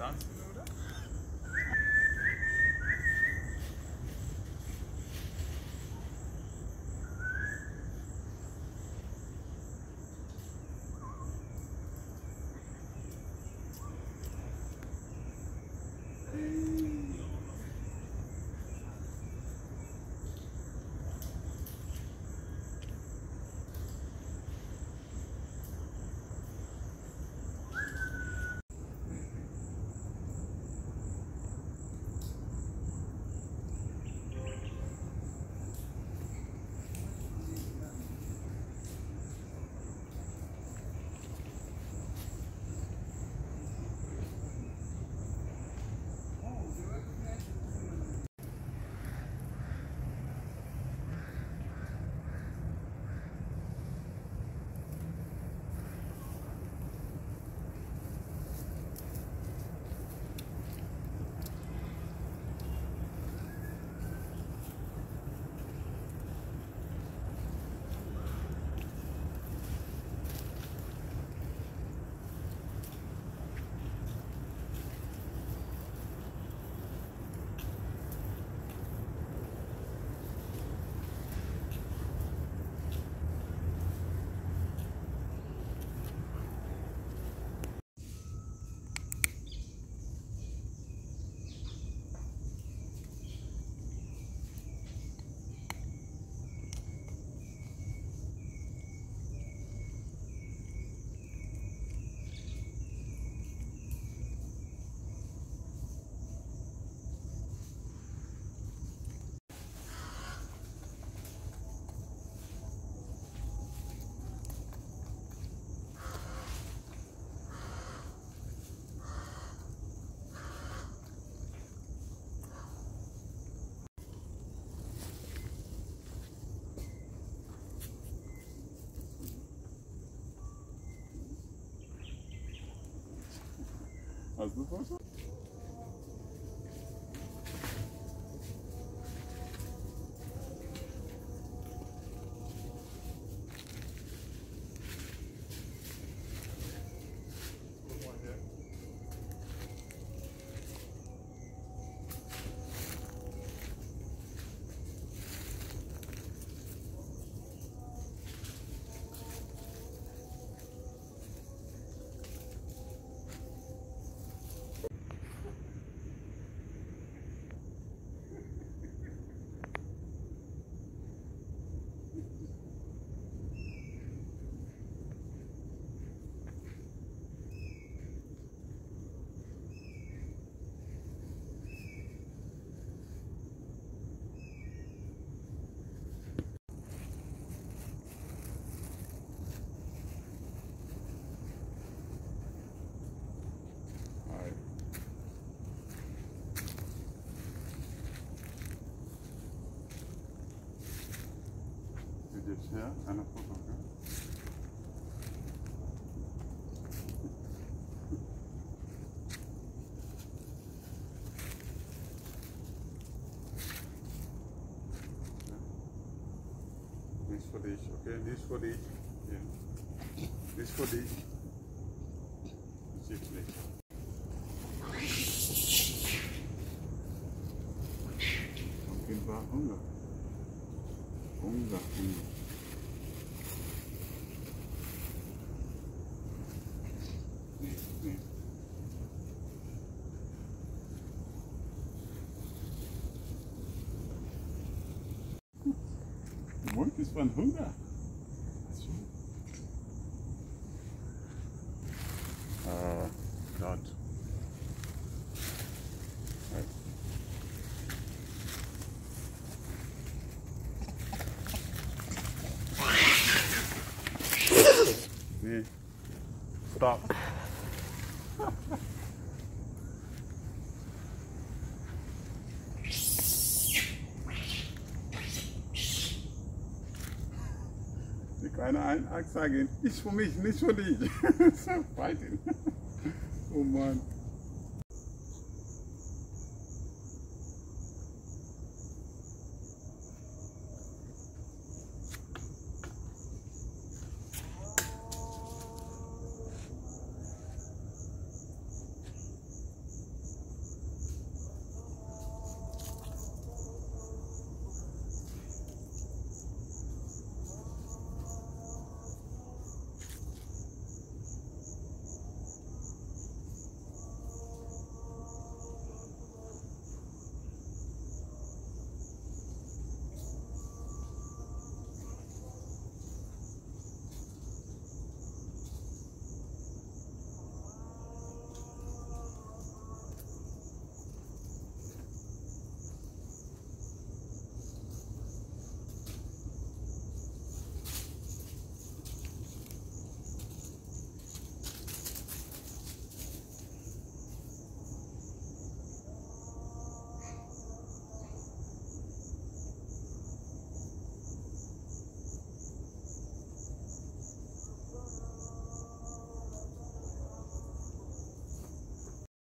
Done. ¿Has glucosa? Jetzt her? Einer Foto, gell? Nichts für dich, okay? Für dich. Ja. Nichts für dich. Das sieht's nicht. Auf jeden Fall Mund ist von Hunger. Ah, Gott. Nee. Stop. keine Einachsage. Ich für mich, nicht für dich. so, fighting. Oh Mann.